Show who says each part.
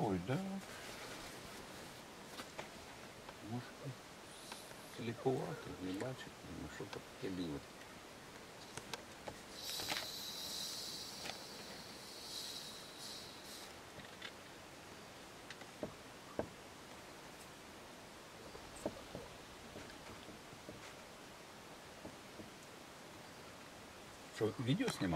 Speaker 1: Ой, да. Может, сліпувати, не бачить, ну що таке біле. Что, видео снимал?